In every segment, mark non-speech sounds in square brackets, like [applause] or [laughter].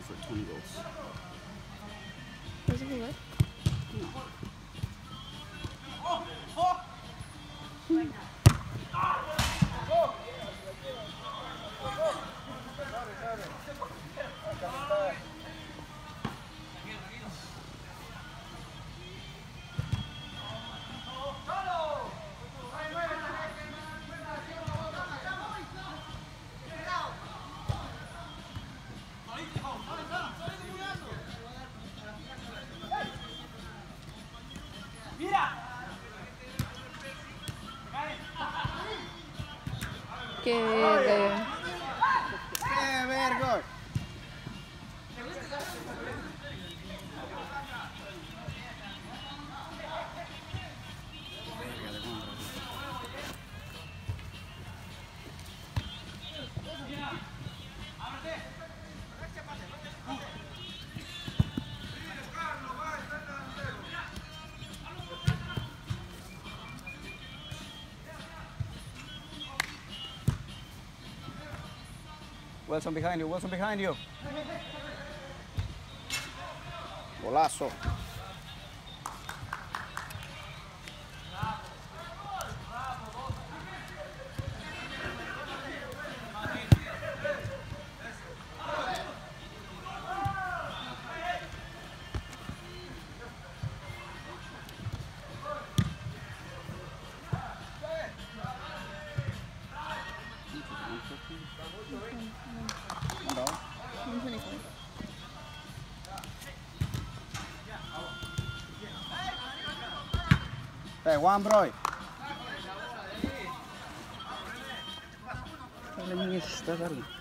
now for 20 goals. Doesn't he look? Que Wilson behind you, Wilson behind you. Golazo. É, okay, Juan Broy. Olha a minha ali.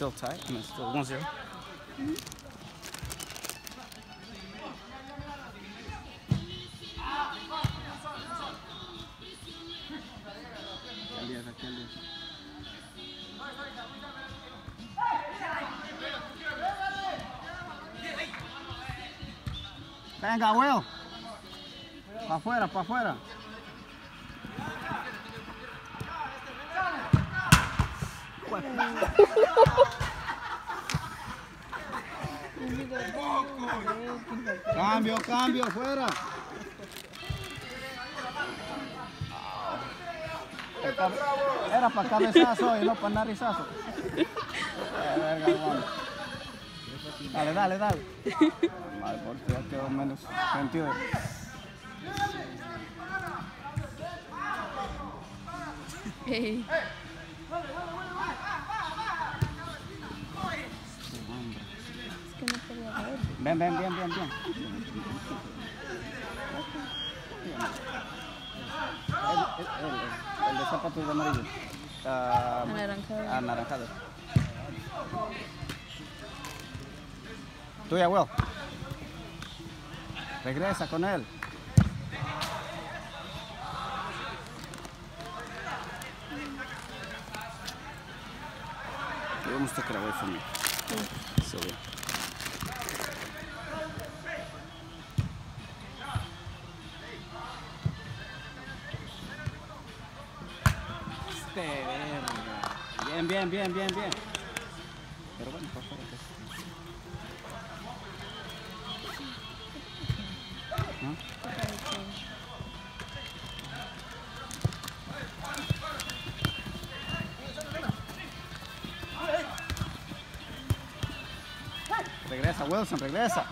Still tight? I mean, still 1 0. Venga, Will. Pa' afuera, pa' afuera. Cambio, cambio, fuera. Era para cabezazo y no para narizazo. Dale, dale, dale. Madre, por ti ya quedó menos sentido. Ey, Ven, ven, bien, bien, bien. El, el, el, el de zapatos de amarillo. Ah, Anaranjado. Anaranjado. Tuya, Will. Regresa con él. You almost took it away from me. Sylvia. Bien, bien, bien, bien. Pero bueno, por favor. ¿No? Regresa, Wilson, regresa.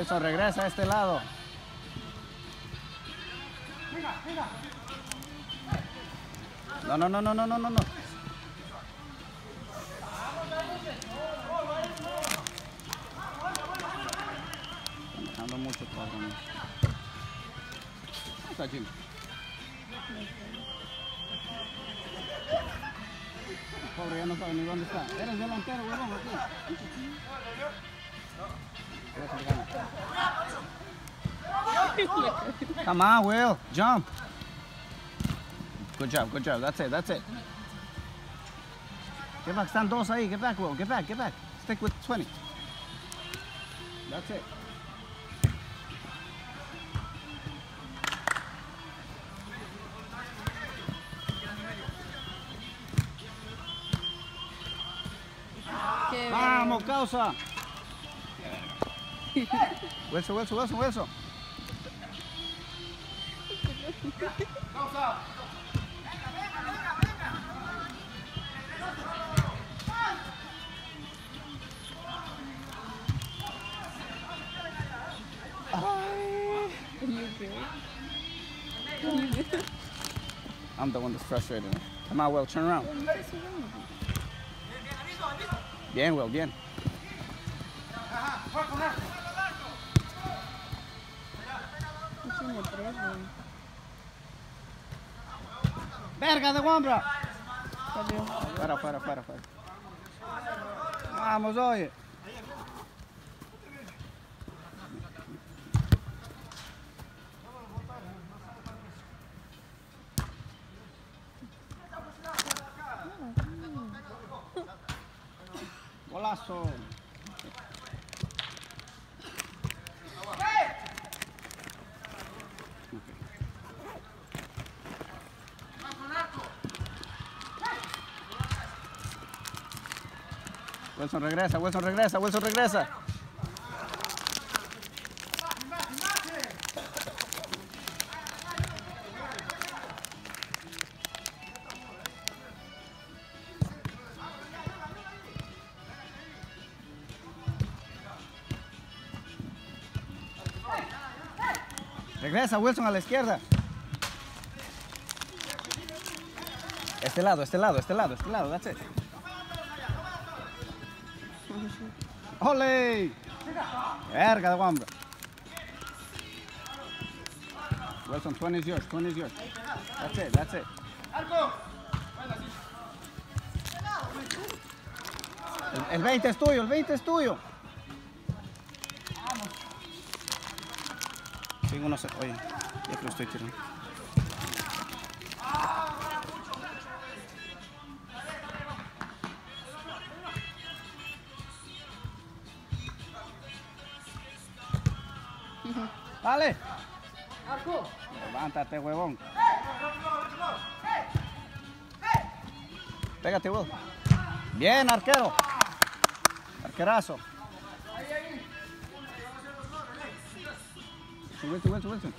Wilson, regresa a este lado. No, no, no, no, no, no, no, no. Dejando mucho. ¿Dónde está Jim? Pobre, ya no sabe ni dónde está. Eres delantero, huevón, aquí. [laughs] Come on, Will. Jump. Good job, good job. That's it, that's it. Get back, stand dos ahí. Get back, Will. Get back, get back. Stick with 20. That's it. Vamos, causa. Wilson, Wilson, Wilson, Wilson. I'm the one that's frustrated. Come on, Will, turn around. Bien, Will, bien. Verga de Wambra. Salió. Fuera, fuera, fuera, fuera. Vamos, oye. Golazo. Wilson regresa, Wilson regresa, Wilson regresa. Regresa Wilson a la izquierda. Este lado, este lado, este lado, este lado, that's it. ¡Ole! Verga de guambra. Wilson, 20 is yours, 20 is yours. That's it, that's it. El, el 20 es tuyo, el 20 es tuyo. Tengo no sé, oye, ya que lo estoy tirando. Levántate, huevón. Pégate, Will. Bien, arquero. Arquerazo. Wilson, Wilson, Wilson.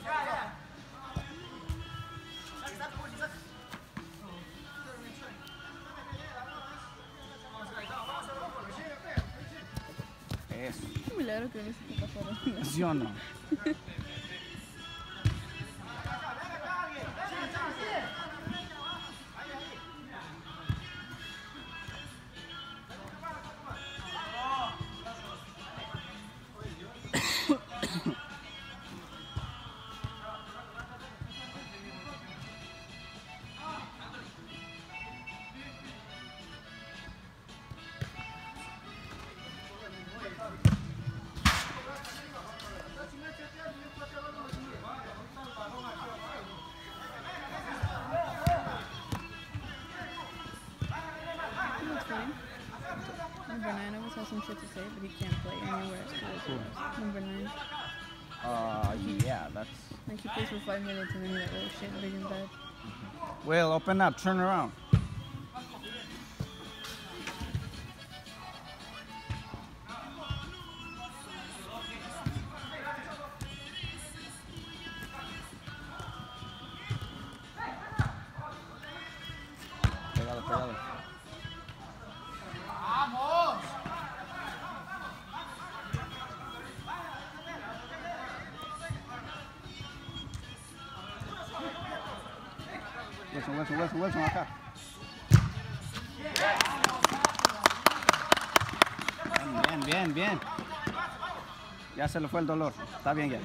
Eso. Un milagro que no se te pasaron. ¿Sí o no? [laughs] For five minutes and then he's like, oh shit. Will, open up, turn around. Se le fue el dolor. Está bien ya.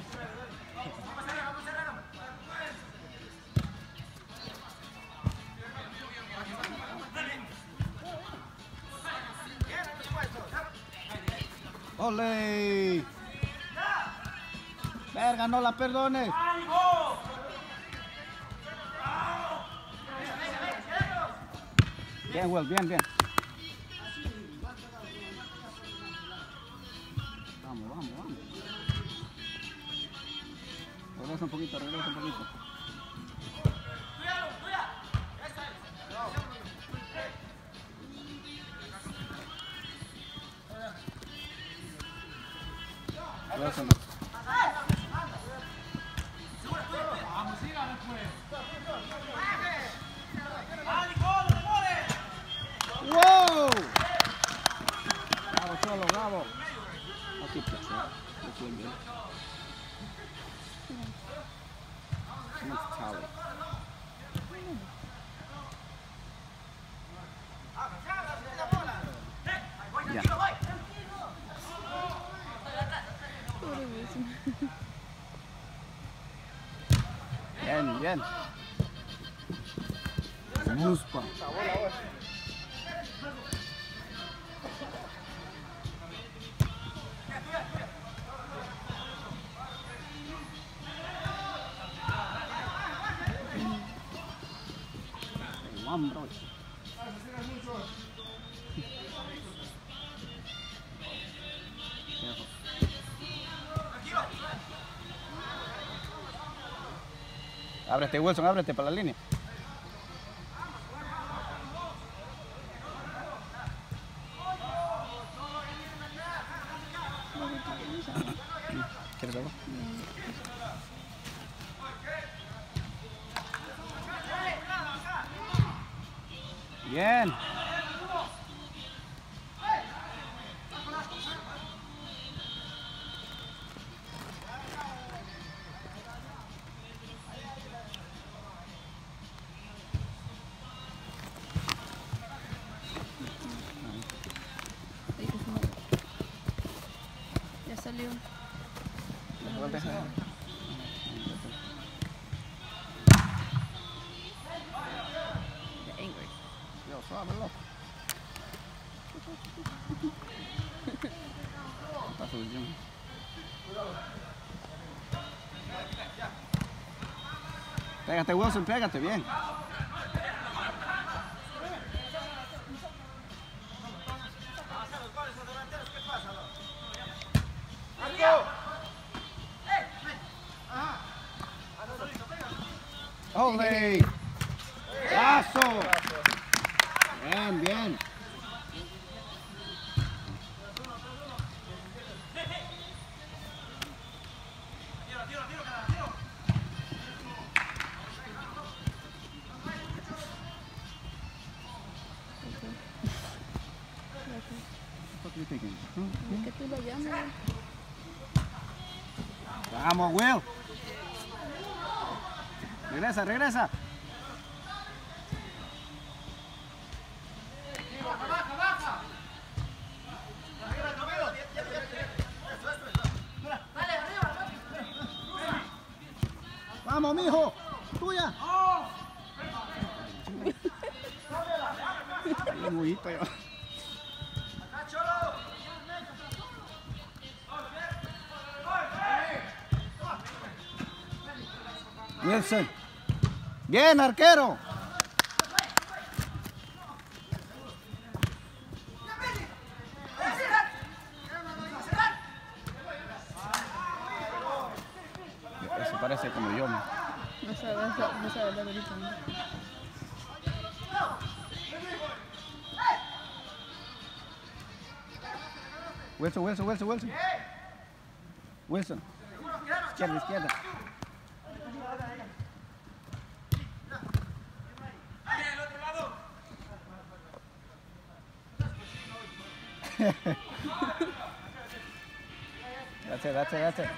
¡Ole! Verga, no la perdones. Bien, Will, bien, bien. Bien, Ábrete, Wilson, ábrete para la línea. Loco. Está. Pégate, Wilson, pégate bien. ¡Ole! ¡Paso! Bien, bien. What are you thinking? Hmm? ¿Qué tú lo llamas? Vamos, Will. Regresa, regresa. Vamos, mijo. Tuya. Wilson. Bien, arquero. Eso parece como yo, ¿no? No sabes, no sabes la ahorita. ¿no? Wilson, Wilson, Wilson, Wilson. Wilson. Izquierda, izquierda. That's it, that's.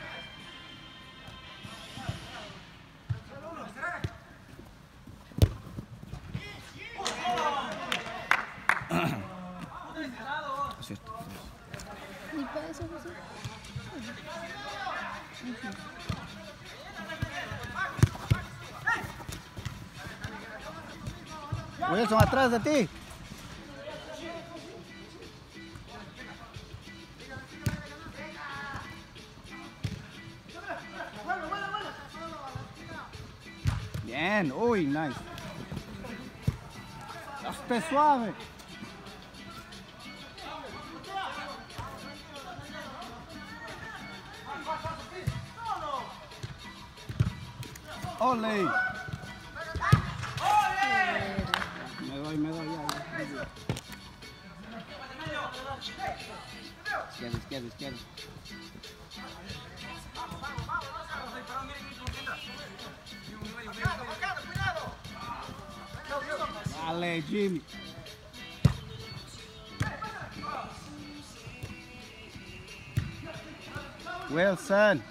Wilson, atrás de ti. Hazte suave. Ole. Me doy, me doy, ya. Izquierda, izquierda, izquierda. Dale, Jimmy. Wilson.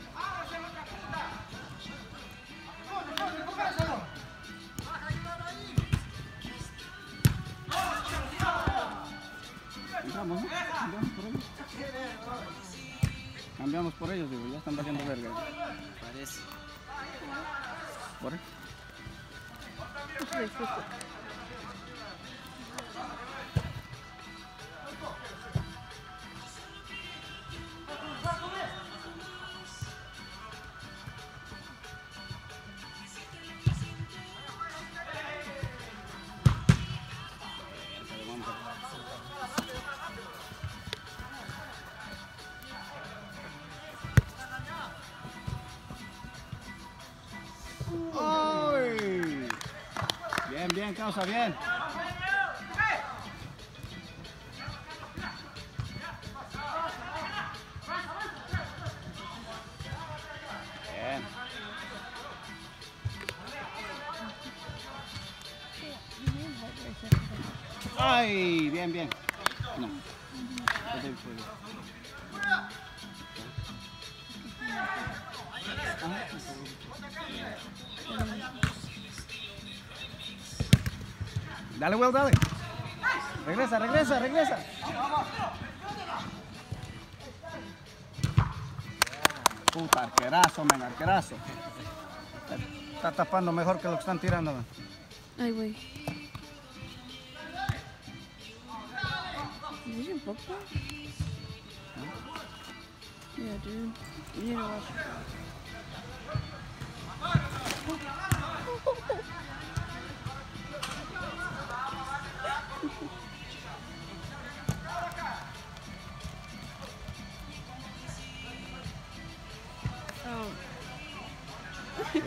Cambiamos, ¿no? Cambiamos por ellos. Cambiamos por ellos, digo, ya están valiendo verga. Parece. ¿Por Bien, causa, bien. ¡Ay! Bien, bien. Dale, Will, dale. Regresa, regresa, regresa. puta, arquerazo, men, arquerazo. Está tapando mejor que lo que están tirando. Ay, güey. Yeah, dude. You need to watch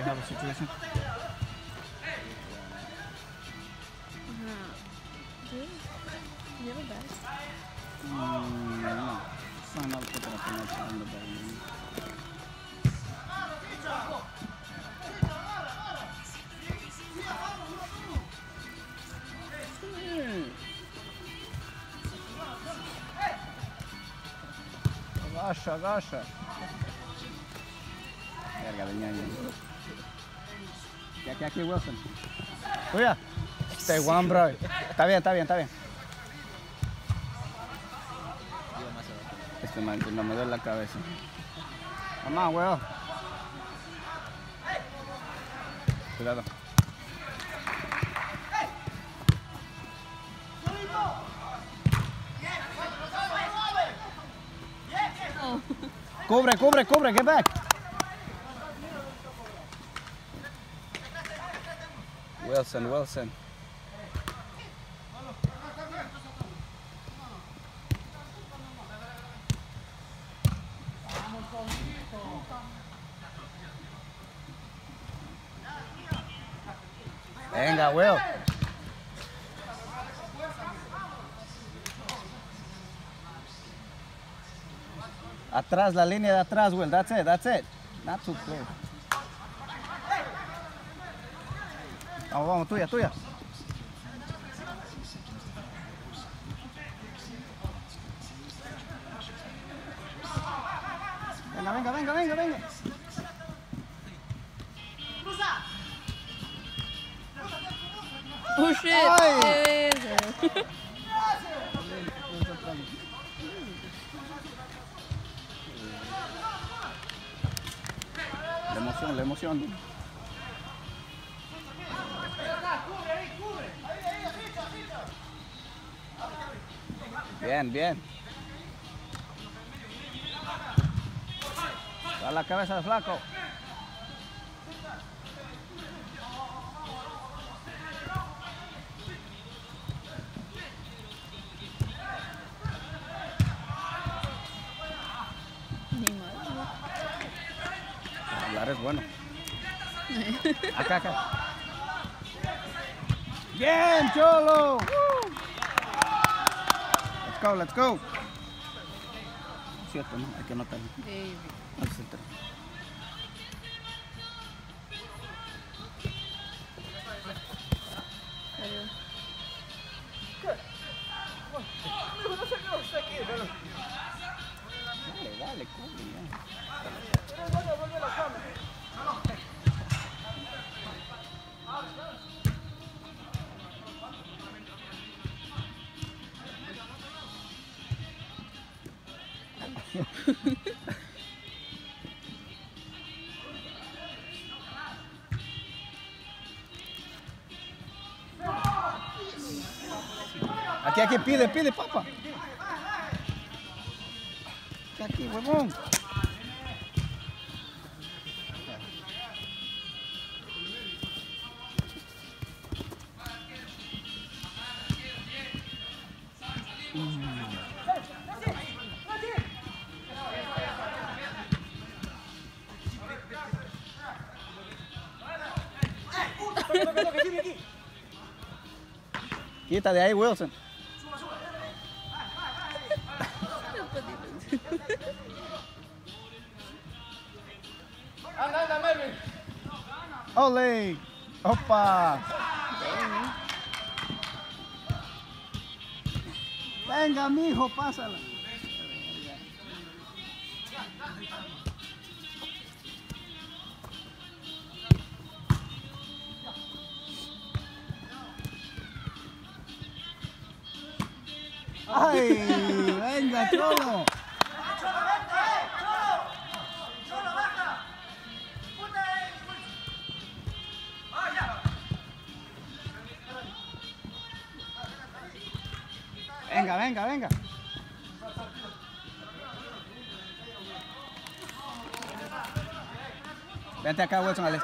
You have a situation? uh, dude, do you have a bag? Mm, no. Son algo que te la pongo tirando por ahí. Agacha, agacha. Verga de ñaña. Aquí, aquí, aquí, Wilson. Tuya. Stay one, bro. Está bien, está bien, está bien. Este man no me duele la cabeza. Vamos, weón. Cuidado. Oh. Cubre, cubre, cubre, get back. Wilson, Wilson. Venga, Will. Atrás, la línea de atrás, Will. That's it, that's it. Not too close. Vamos, vamos, tuya, tuya. Venga, A la cabeza del flaco. Hablar es bueno. Acá, acá. Bien, Cholo. Let's go, let's go. Cierto, ¿no? Hay que anotarlo. Aquí, pide, pide, papá. Aquí, huevón. Quita de ahí, Wilson. Ole. Opa. Venga, mijo, pásala. Ay, venga, cholo. Venga, venga. Vente acá, Wilson, al.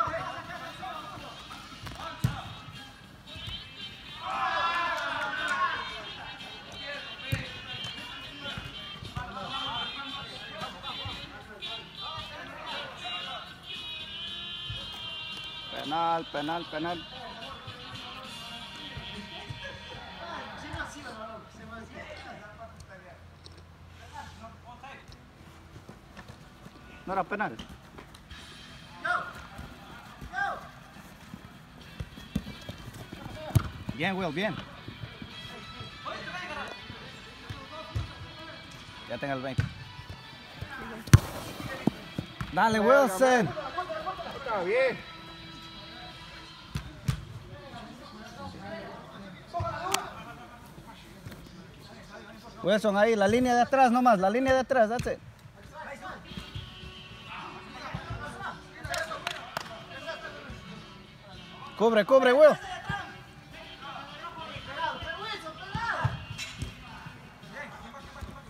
Penal, penal, penal. Era penal. Bien, Will, bien. Ya tenga el 20. Dale, Wilson. Está bien. Wilson, ahí, la línea de atrás nomás, la línea de atrás, that's it. Cubre, cubre, Will.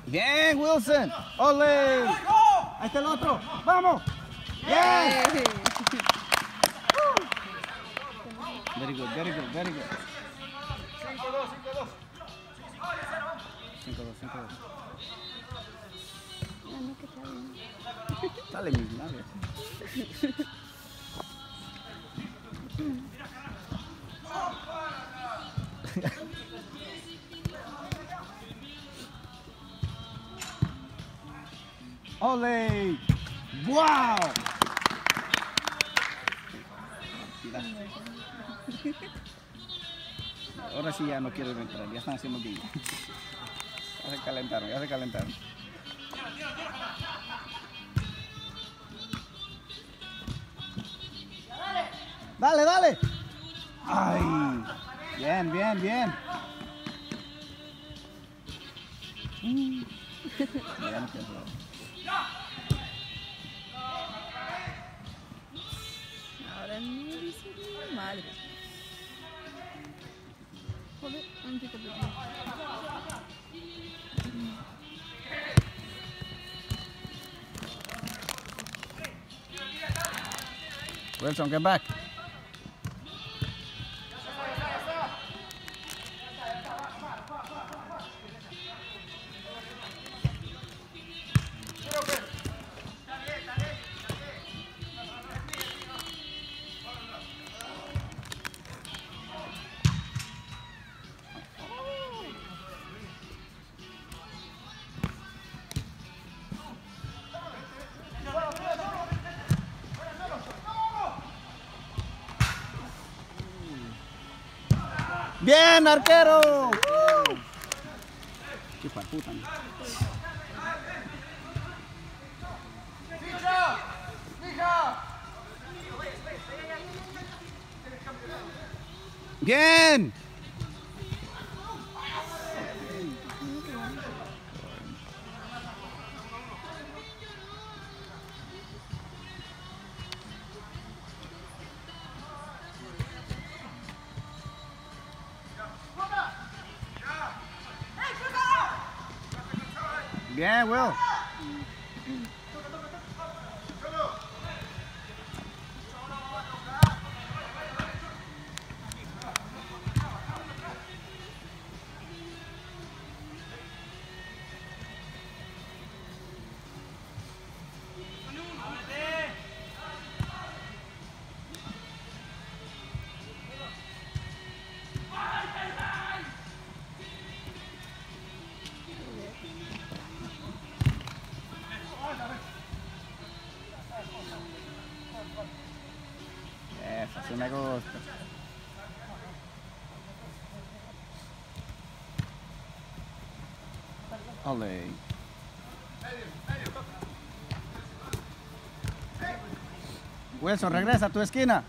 Bien, Wilson. Ole. Ahí está el otro. Vamos. Bien. Hey. Very good, very good, very good. 5-2, 5-2. 5-2, 5-2. Ah, no, que está bien. Dale, mis labios. ¡Ole! ¡Wow! Ahora sí ya no quiero entrar, ya están haciendo bien. Ya se calentaron, ya se calentaron. Dale, dale. Ay. Bien, bien, bien. Mm. Ya no quiero jugar. Ahora no dice ni madre. Hold it. I'm gonna pick up the ball. Wilson, get back. Arquero. Qué puta. Bien. Will. Ole. Wilson, regresa a tu esquina.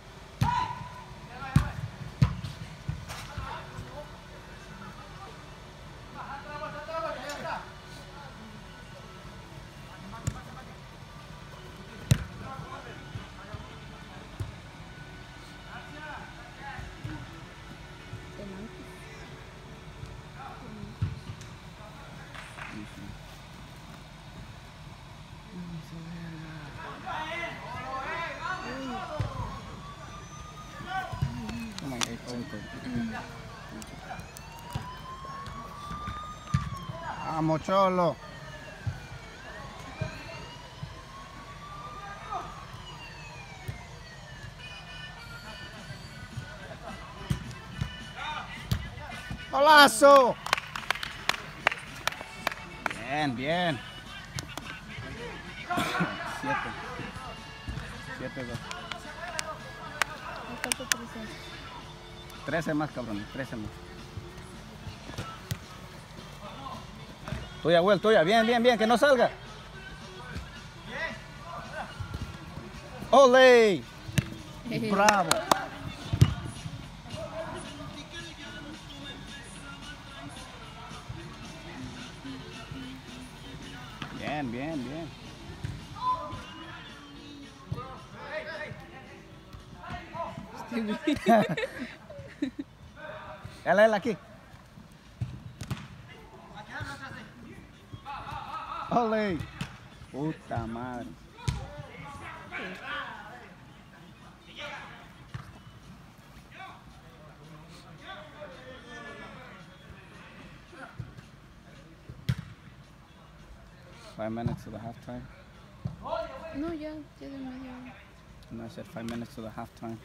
Cholo. ¡Golazo! Bien, bien. Siete. Siete, dos. Me falta 13. Trece más, cabrón. Trece más. Tuya, Will, tuya. Bien, bien, bien. Que no salga. ¡Ole! ¡Bravo! Bien, bien, bien. Él, [laughs] él, aquí. ¡Ole! Puta madre. Five minutes to the halftime. No, de media hora. No, I said five minutes to the halftime.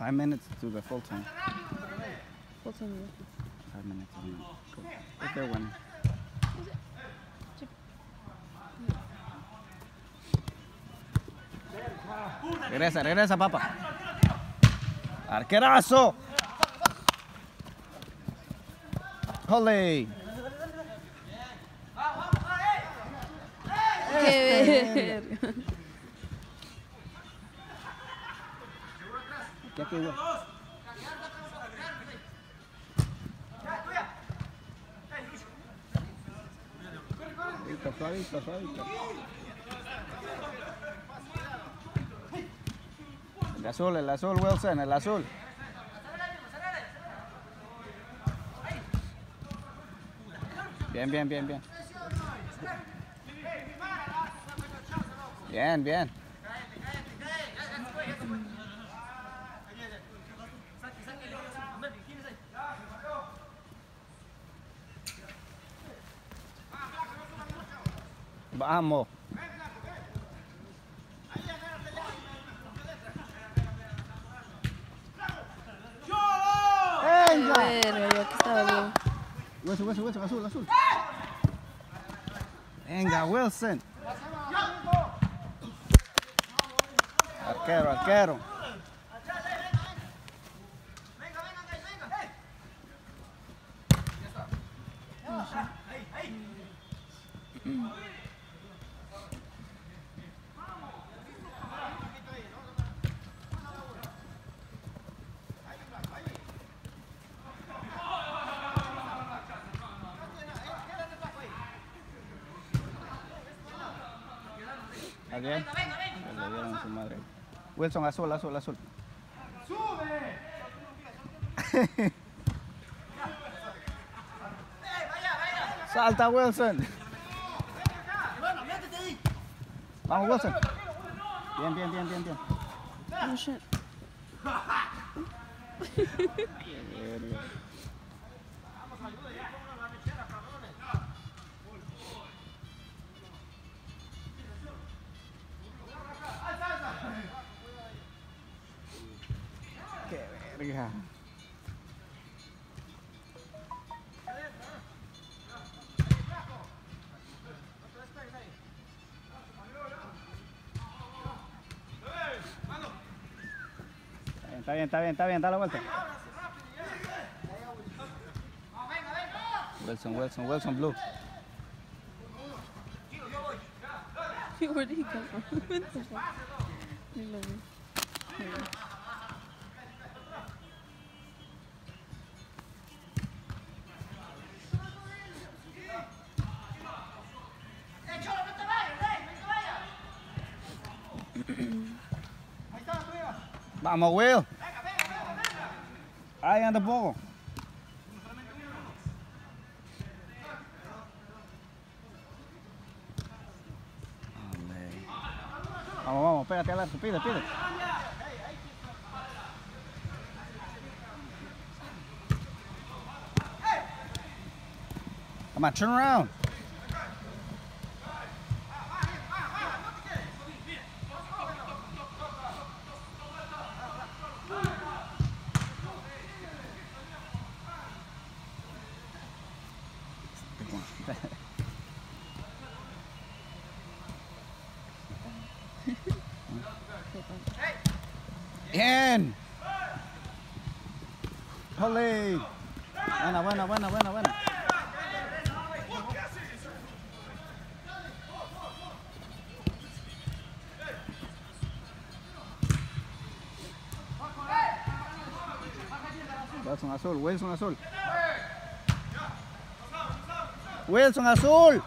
Five minutes to the full time. Full time. Five minutes. I don't. Cool. If they're winning. Regresa, regresa, papá. Arquerazo. Ole. ¡Qué verga! Aquí, aquí, güey. Suavito, suavito, El azul, el azul, Wilson, el azul. Bien, bien, bien, bien. Bien, bien. Vamos. Wilson. Arquero, arquero. ¿Está bien? Le dieron a su madre. Wilson, azul, azul, azul. Salta, Wilson. Vamos, Wilson. Bien, bien, bien, bien, bien. Oh, shit. Bien, está bien, está bien, da la vuelta. Wilson, Wilson, Wilson, blue. Where did he come from? What the fuck? I love him. Yeah. Vamos, Will. guy on the ball. Vamos, vamos, pégate al arco, pide, pide. Come on, turn around. Azul, Wilson azul. Wilson azul.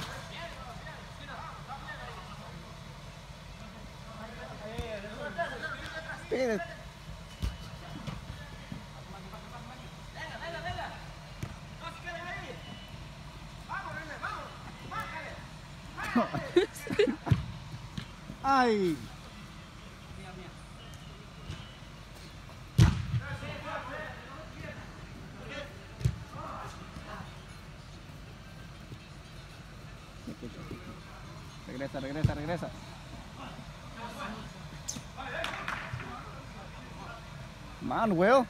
Man, Will.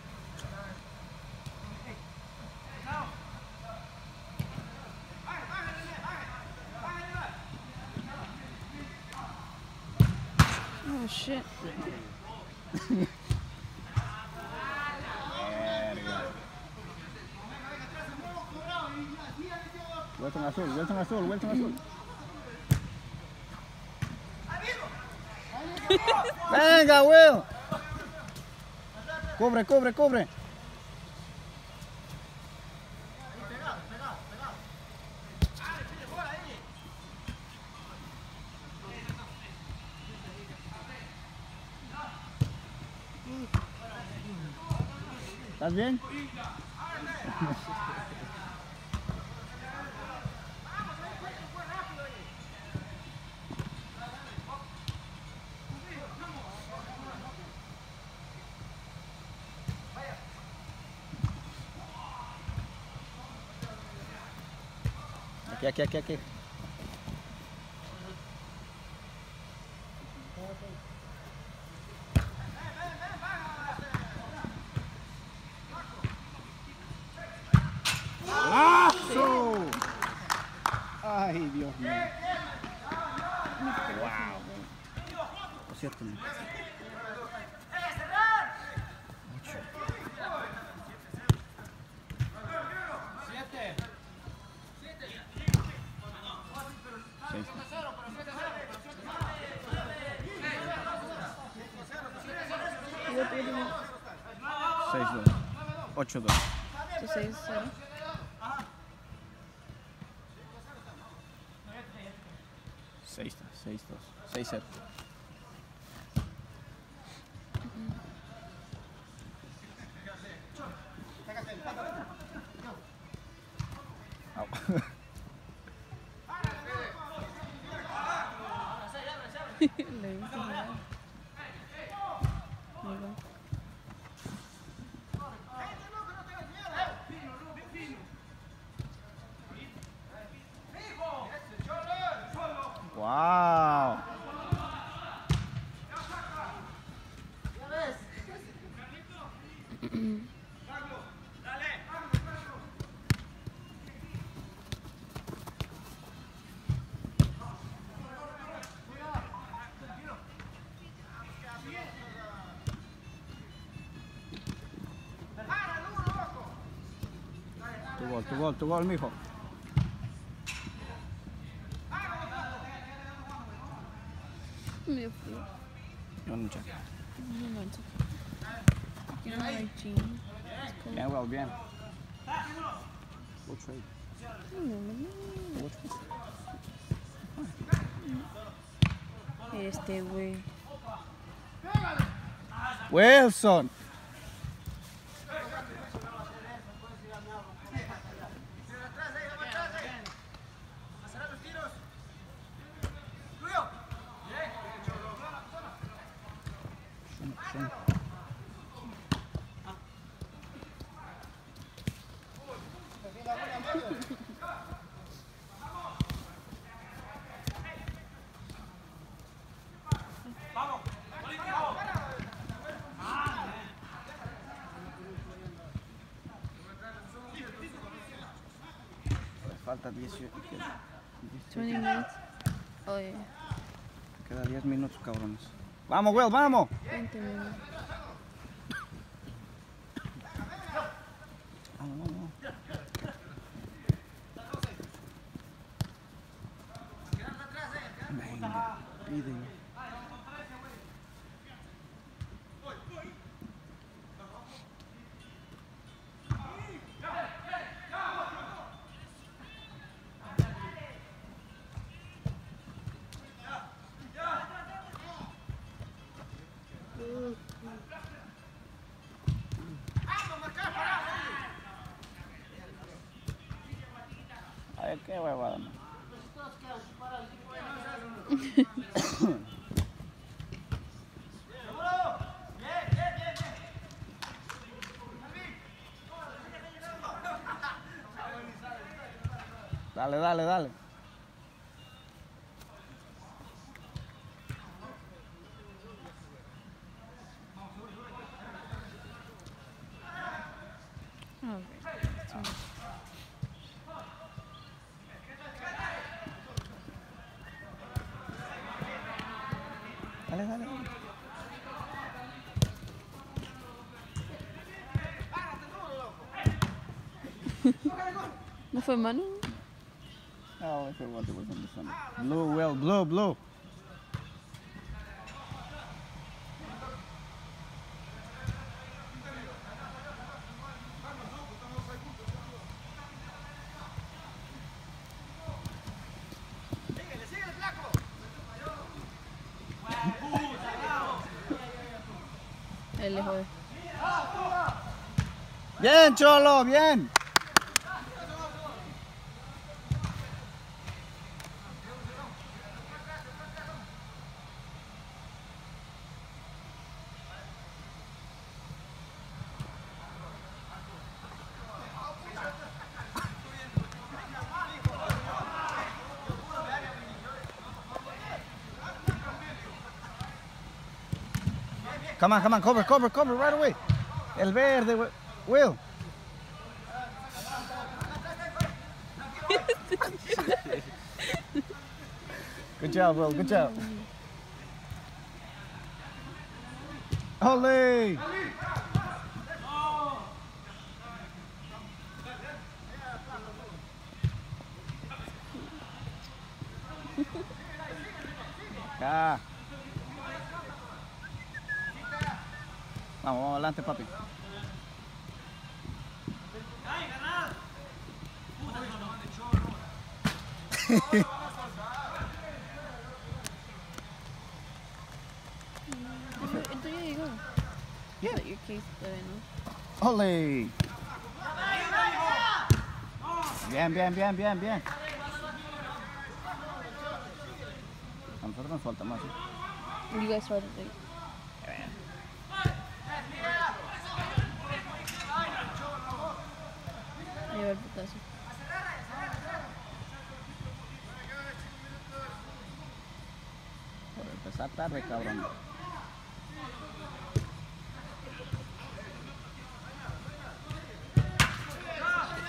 Oh shit. Wilson azul, Wilson azul, Wilson azul. Venga, Will. Cubre, cubre, cubre. ¿Estás bien? Aquí, aquí, aquí, 8-2. Entonces, uh... 6-2. 6-2. 6-0. Gol, tu gol, mijo. Me fui. No cold. Bien, well, bien. We'll trade. We'll trade. Este güey. Wilson. Falta 18. Queda, 20 minutes. Oh, yeah. queda 10 minutos, cabrones. Vamos, Will, vamos. 20 minutos. Vamos, vamos. Venga, piden. A ver qué huevada. man. Dale, dale, dale. Dale, dale. ¿No fue mano? I forgot it was on the sun. Blue, well, blue, blue. Él le jode. Bien, Cholo, bien. Come on, come on, cover, cover, cover right away. El verde, Will. good job, Will. Good job. Ole! Acá. Ah. Vamos, vamos adelante, papi. ¿El tuyo llegó? Yeah. But your case todavía no. Ole! Bien, bien, bien, bien, bien. A nosotros nos falta más. ¿eh? You guys started late. Ahí va el putazo. Por empezar tarde, cabrón.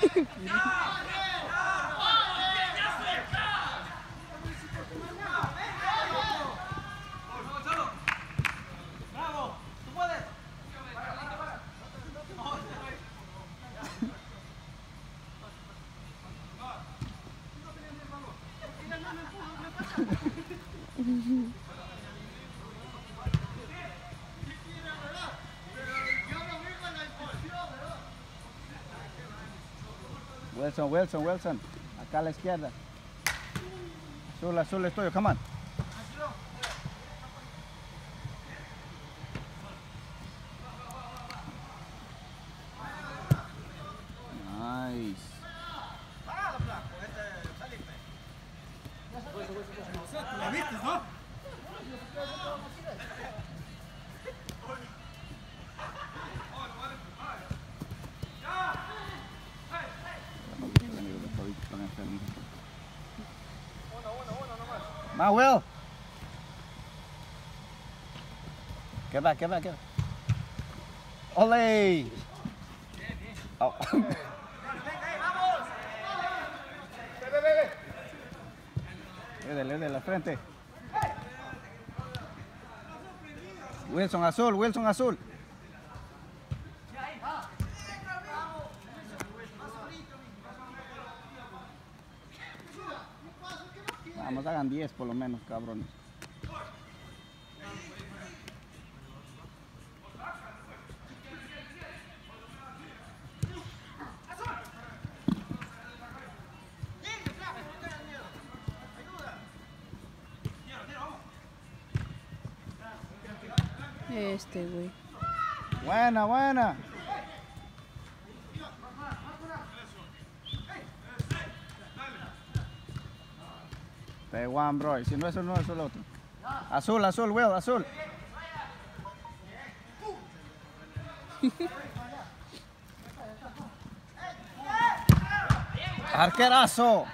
[laughs] Wilson, Wilson, Wilson. Acá a la izquierda. Azul, azul es tuyo, come on. Get back, get back, get. Ole. Oh. Dele, dele, al frente. Wilson azul, Wilson azul. Vamos, hagan 10 por lo menos, cabrones. Este, güey. Buena, buena. Te one, bro. Y Si no es uno, es el otro. Azul, azul, Will, azul. [laughs] Arquerazo.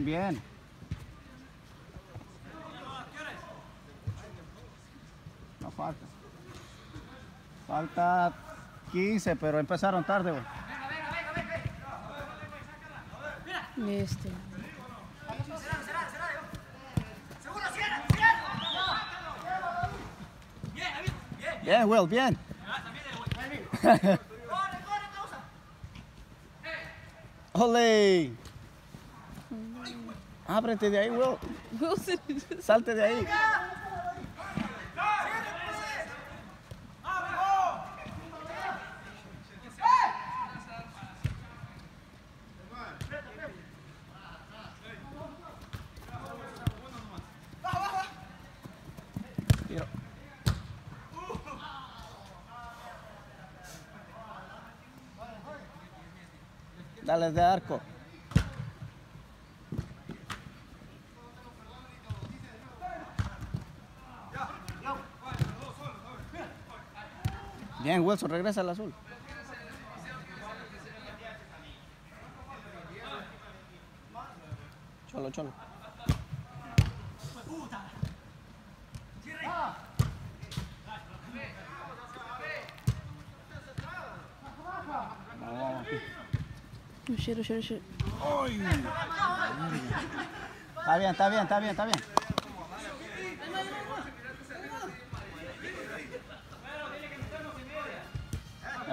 Bien, bien. No falta. Falta 15, pero empezaron tarde, güey. Este. Bien, Will, bien. [laughs] Ole. Ábrete de ahí, Will. Wilson. Salte de ahí. Dale de arco. Bien, Wilson, regresa al azul. Cholo, cholo. Oh shit, oh shit, oh shit. Está bien, está bien, está bien, está bien.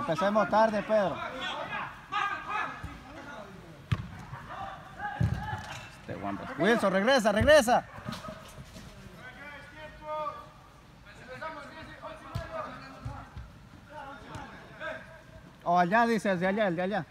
Empecemos tarde, Pedro. Este. Wilson, regresa, regresa. O Oh, allá dice, el de allá, el de allá.